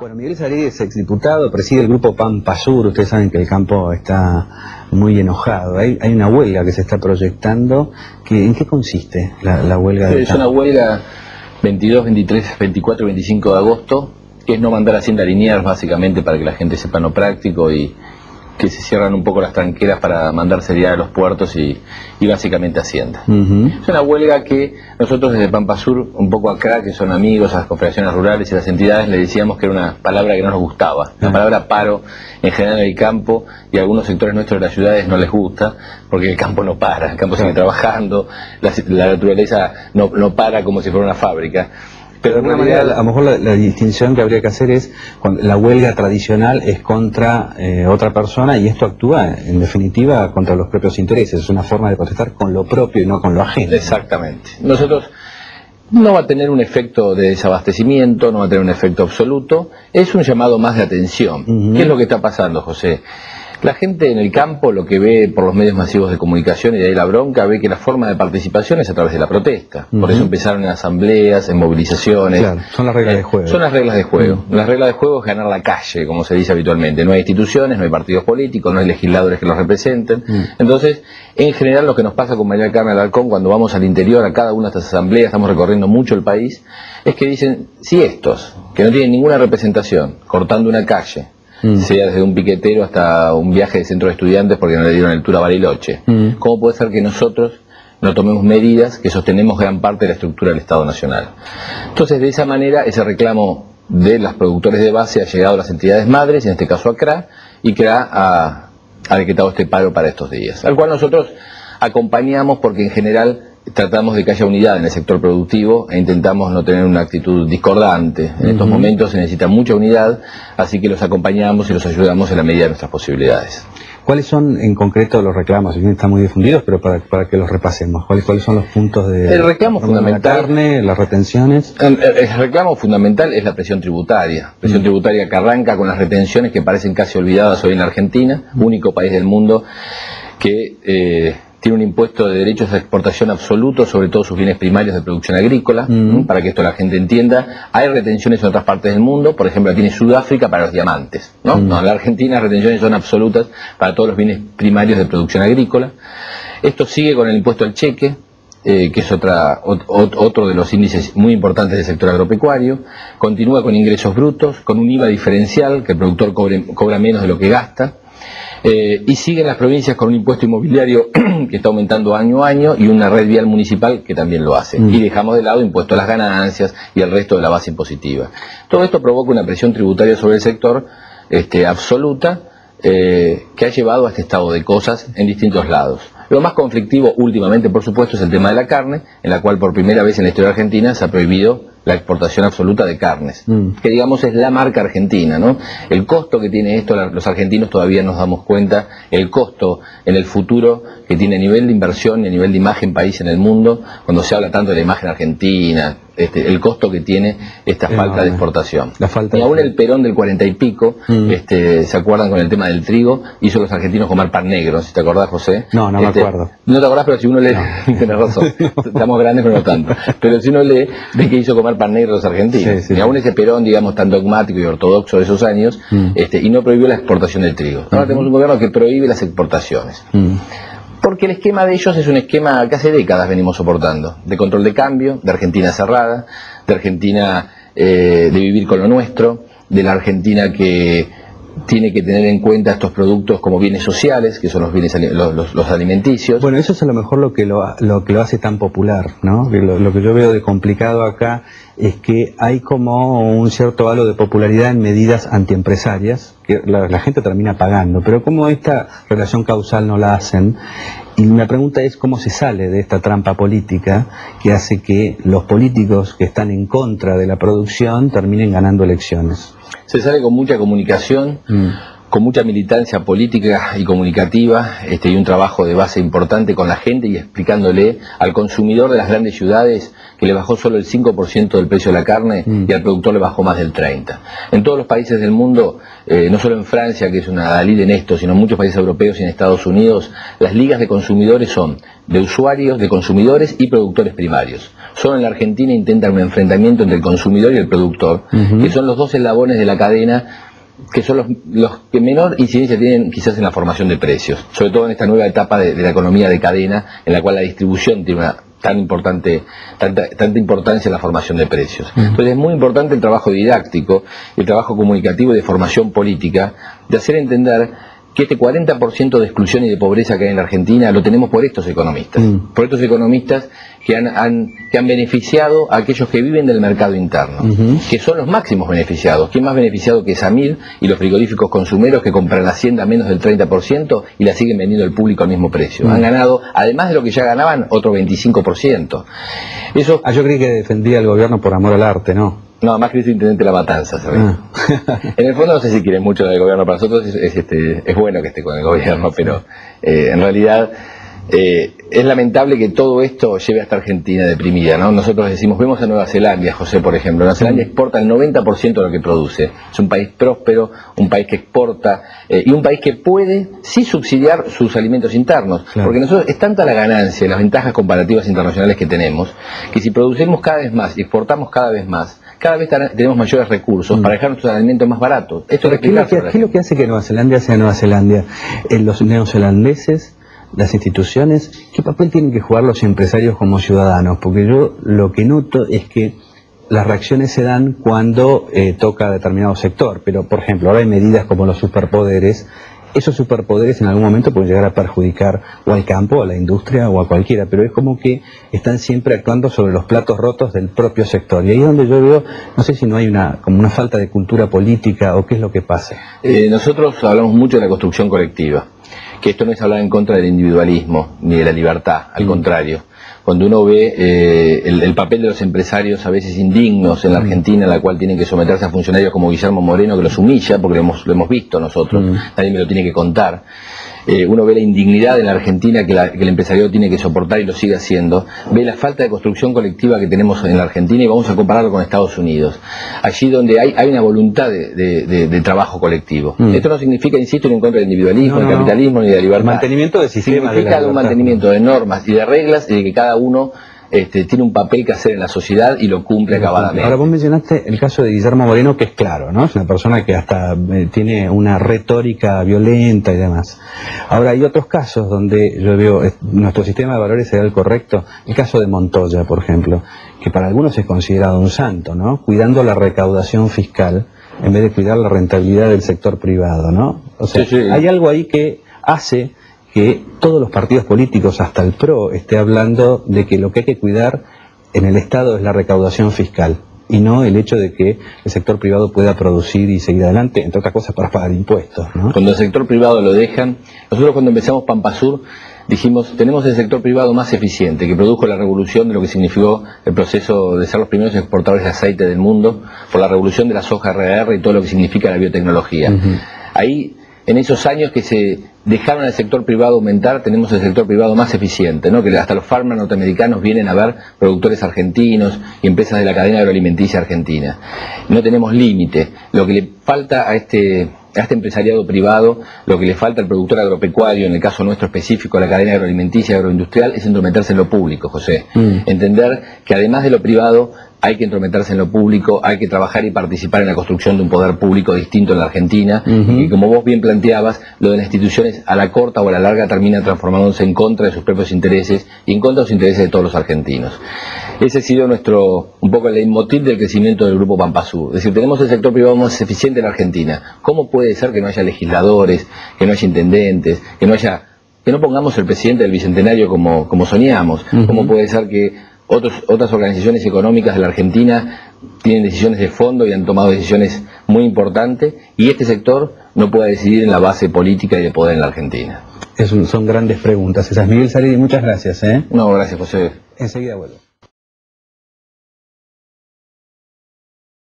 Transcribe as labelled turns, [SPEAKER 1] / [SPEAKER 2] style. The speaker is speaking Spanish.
[SPEAKER 1] Bueno, Miguel Salí es exdiputado, preside el grupo Pampa Sur. Ustedes saben que el campo está muy enojado. Hay, hay una huelga que se está proyectando. Que, ¿En qué consiste la, la huelga?
[SPEAKER 2] Sí, es una huelga 22, 23, 24 y 25 de agosto, que es no mandar Hacienda a linear básicamente para que la gente sepa no práctico y, que se cierran un poco las tranqueras para mandar seriedad a los puertos y, básicamente Hacienda. Es una huelga que nosotros desde Pampa Sur, un poco acá, que son amigos a las confederaciones rurales y las entidades, le decíamos que era una palabra que no nos gustaba. La palabra paro en general en el campo y a algunos sectores nuestros de las ciudades no les gusta porque el campo no para, el campo sigue trabajando, la, naturaleza no, no para como si fuera una fábrica.
[SPEAKER 1] Pero de alguna manera, a lo mejor la, distinción que habría que hacer es cuando la huelga tradicional es contra eh, otra persona y esto actúa, en definitiva, contra los propios intereses. Es una forma de protestar con lo propio y no con lo ajeno.
[SPEAKER 2] Exactamente. Nosotros no va a tener un efecto de desabastecimiento, no va a tener un efecto absoluto. Es un llamado más de atención. ¿Qué es lo que está pasando, José? La gente en el campo lo que ve por los medios masivos de comunicación y de ahí la bronca ve que la forma de participación es a través de la protesta. Por eso empezaron en asambleas, en movilizaciones.
[SPEAKER 1] Claro, son las reglas de juego.
[SPEAKER 2] Son las reglas de juego. Las reglas de juego es ganar la calle, como se dice habitualmente. No hay instituciones, no hay partidos políticos, no hay legisladores que los representen. Entonces, en general lo que nos pasa con María Carmen Alarcón cuando vamos al interior a cada una de estas asambleas, estamos recorriendo mucho el país, es que dicen, si estos, que no tienen ninguna representación, cortando una calle, Mm. sea desde un piquetero hasta un viaje de centro de estudiantes porque no le dieron el tour a Bariloche. Mm. ¿Cómo puede ser que nosotros no tomemos medidas que sostenemos gran parte de la estructura del Estado Nacional? Entonces, de esa manera, ese reclamo de los productores de base ha llegado a las entidades madres, en este caso a CRA, y CRA ha, ha decretado este paro para estos días, al cual nosotros acompañamos porque en general tratamos de que haya unidad en el sector productivo e intentamos no tener una actitud discordante. En estos momentos se necesita mucha unidad, así que los acompañamos y los ayudamos en la medida de nuestras posibilidades.
[SPEAKER 1] ¿Cuáles son en concreto los reclamos? Están muy difundidos, pero para, para que los repasemos. ¿Cuáles, ¿Cuáles son los puntos de...
[SPEAKER 2] El reclamo fundamental...
[SPEAKER 1] La carne, las retenciones...
[SPEAKER 2] El, reclamo fundamental es la presión tributaria. Presión tributaria que arranca con las retenciones que parecen casi olvidadas hoy en Argentina, único país del mundo que... Eh, tiene un impuesto de derechos de exportación absoluto sobre todos sus bienes primarios de producción agrícola, mm. para que esto la gente entienda. Hay retenciones en otras partes del mundo, por ejemplo, tiene Sudáfrica para los diamantes. ¿no? Mm. en la Argentina las retenciones son absolutas para todos los bienes primarios de producción agrícola. Esto sigue con el impuesto al cheque, eh, que es otra, otro de los índices muy importantes del sector agropecuario, continúa con ingresos brutos, con un IVA diferencial, que el productor cobra menos de lo que gasta, eh, y siguen las provincias con un impuesto inmobiliario que está aumentando año a año y una red vial municipal que también lo hace. Mm. Y dejamos de lado impuesto a las ganancias y el resto de la base impositiva. Todo esto provoca una presión tributaria sobre el sector este, absoluta eh, que ha llevado a este estado de cosas en distintos lados. Lo más conflictivo últimamente, por supuesto, es el tema de la carne, en la cual por primera vez en la historia argentina se ha prohibido la exportación absoluta de carnes, mm. que digamos es la marca argentina, ¿no? El costo que tiene esto, los argentinos todavía nos damos cuenta, el costo en el futuro que tiene a nivel de inversión y a nivel de imagen país en el mundo, cuando se habla tanto de la imagen argentina, este, el costo que tiene esta falta de exportación. La falta y aún el Perón del cuarenta y pico, mm. este, ¿se acuerdan con el tema del trigo? Hizo a los argentinos comer pan negro, si te acordás, José.
[SPEAKER 1] No, no me
[SPEAKER 2] este,
[SPEAKER 1] acuerdo.
[SPEAKER 2] No te acordás, pero si uno lee, tienes razón, estamos grandes pero no tanto, pero si uno lee, ve que hizo comer pan negro a los argentinos. y aún ese Perón, digamos, tan dogmático y ortodoxo de esos años, mm. este, y no prohibió la exportación del trigo. Ahora tenemos un gobierno que prohíbe las exportaciones. Porque el esquema de ellos es un esquema que hace décadas venimos soportando, de control de cambio, de Argentina cerrada, de Argentina eh, de vivir con lo nuestro, de la Argentina que tiene que tener en cuenta estos productos como bienes sociales, que son los bienes los, alimenticios.
[SPEAKER 1] Bueno, eso es a lo mejor lo que lo, lo que lo hace tan popular, ¿no? Lo, que yo veo de complicado acá es que hay como un cierto halo de popularidad en medidas antiempresarias, que la, la gente termina pagando, pero como esta relación causal no la hacen, y mi pregunta es cómo se sale de esta trampa política que hace que los políticos que están en contra de la producción terminen ganando elecciones
[SPEAKER 2] se sale con mucha comunicación, mm. Con mucha militancia política y comunicativa este, y un trabajo de base importante con la gente y explicándole al consumidor de las grandes ciudades que le bajó solo el 5% del precio de la carne mm. y al productor le bajó más del 30%. En todos los países del mundo, eh, no solo en Francia, que es una líder en esto, sino en muchos países europeos y en Estados Unidos, las ligas de consumidores son de usuarios, de consumidores y productores primarios. Solo en la Argentina intentan un enfrentamiento entre el consumidor y el productor, que son los dos eslabones de la cadena que son los, los, que menor incidencia tienen quizás en la formación de precios, sobre todo en esta nueva etapa de, la economía de cadena, en la cual la distribución tiene una tan importante, tanta, tanta importancia en la formación de precios. Entonces es muy importante el trabajo didáctico, el trabajo comunicativo y de formación política, de hacer entender que este 40% de exclusión y de pobreza que hay en la Argentina lo tenemos por estos economistas, mm. por estos economistas que han, que han beneficiado a aquellos que viven del mercado interno, que son los máximos beneficiados. ¿Quién más beneficiado que Samir y los frigoríficos consumeros que compran la hacienda a menos del 30% y la siguen vendiendo al público al mismo precio? Han mm. ganado, además de lo que ya ganaban, otro 25%.
[SPEAKER 1] Eso, ah, yo creí que defendía al gobierno por amor al arte, ¿no?
[SPEAKER 2] No, más que es intendente de la matanza, ¿sabes? Ah. en el fondo no sé si quiere mucho del gobierno, para nosotros es, este, es bueno que esté con el gobierno, pero eh, en realidad eh, es lamentable que todo esto lleve hasta Argentina deprimida, ¿no? Nosotros decimos, vemos a Nueva Zelanda, José, por ejemplo. Nueva Zelanda exporta el 90% de lo que produce. Es un país próspero, un país que exporta eh, y un país que puede sí subsidiar sus alimentos internos. Porque nosotros es tanta la ganancia, las ventajas comparativas internacionales que tenemos, que si producimos cada vez más y exportamos cada vez más, cada vez tenemos mayores recursos mm. para dejar nuestros alimentos más baratos.
[SPEAKER 1] Esto ¿Qué, es lo que, ¿Qué es lo que hace que Nueva Zelanda sea Nueva Zelanda? Eh, los neozelandeses las instituciones, ¿qué papel tienen que jugar los empresarios como ciudadanos? Porque yo lo que noto es que las reacciones se dan cuando eh, toca determinado sector, pero por ejemplo, ahora hay medidas como los superpoderes, esos superpoderes en algún momento pueden llegar a perjudicar o al campo, a la industria o a cualquiera, pero es como que están siempre actuando sobre los platos rotos del propio sector. Y ahí es donde yo veo, no sé si no hay una, como una falta de cultura política o qué es lo que pasa.
[SPEAKER 2] Eh, nosotros hablamos mucho de la construcción colectiva que esto no es hablar en contra del individualismo ni de la libertad, al mm. contrario. Cuando uno ve eh, el, papel de los empresarios a veces indignos en la mm. Argentina, en la cual tienen que someterse a funcionarios como Guillermo Moreno, que los humilla, porque lo hemos, lo hemos visto nosotros, mm. nadie me lo tiene que contar, eh, uno ve la indignidad en la Argentina que, el empresario tiene que soportar y lo sigue haciendo, ve la falta de construcción colectiva que tenemos en la Argentina y vamos a compararlo con Estados Unidos, allí donde hay, hay una voluntad de, trabajo colectivo. Mm. Esto no significa, insisto, en contra del individualismo, del capitalismo ni de la libertad.
[SPEAKER 1] Mantenimiento de sistemas.
[SPEAKER 2] Significa un mantenimiento de normas y de reglas y de que cada uno este, tiene un papel que hacer en la sociedad y lo cumple acabadamente.
[SPEAKER 1] Ahora vos mencionaste el caso de Guillermo Moreno, que es claro, ¿no? Es una persona que hasta eh, tiene una retórica violenta y demás. Ahora hay otros casos donde yo veo, eh, nuestro sistema de valores será el correcto. El caso de Montoya, por ejemplo, que para algunos es considerado un santo, ¿no? Cuidando la recaudación fiscal en vez de cuidar la rentabilidad del sector privado, ¿no? O sea, hay algo ahí que hace que todos los partidos políticos, hasta el PRO, esté hablando de que lo que hay que cuidar en el Estado es la recaudación fiscal y no el hecho de que el sector privado pueda producir y seguir adelante, entre otras cosas para pagar impuestos.
[SPEAKER 2] Cuando el sector privado lo dejan, nosotros cuando empezamos Pampasur dijimos, tenemos el sector privado más eficiente, que produjo la revolución de lo que significó el proceso de ser los primeros exportadores de aceite del mundo, por la revolución de la soja RR y todo lo que significa la biotecnología. Ahí en esos años que se dejaron al sector privado aumentar, tenemos el sector privado más eficiente, ¿no? que hasta los farmas norteamericanos vienen a ver productores argentinos y empresas de la cadena agroalimenticia argentina. No tenemos límite. Lo que le falta a este, a este empresariado privado, lo que le falta al productor agropecuario, en el caso nuestro específico, a la cadena agroalimenticia agroindustrial, es entrometerse en lo público, José. Mm. Entender que además de lo privado, hay que entrometerse en lo público, hay que trabajar y participar en la construcción de un poder público distinto en la Argentina, y como vos bien planteabas, lo de las instituciones a la corta o a la larga termina transformándose en contra de sus propios intereses y en contra de los intereses de todos los argentinos. Ese ha sido nuestro, un poco el leitmotiv del crecimiento del Grupo Pampasú. Es decir, tenemos el sector privado más eficiente en la Argentina. ¿Cómo puede ser que no haya legisladores, que no haya intendentes, que no haya que no pongamos el presidente del Bicentenario como, como soñamos. ¿Cómo puede ser que otras organizaciones económicas de la Argentina tienen decisiones de fondo y han tomado decisiones muy importantes y este sector no puede decidir en la base política y de poder en la Argentina.
[SPEAKER 1] son grandes preguntas esas. Miguel Salidi, muchas gracias. ¿eh?
[SPEAKER 2] No, gracias José.
[SPEAKER 1] Enseguida vuelvo.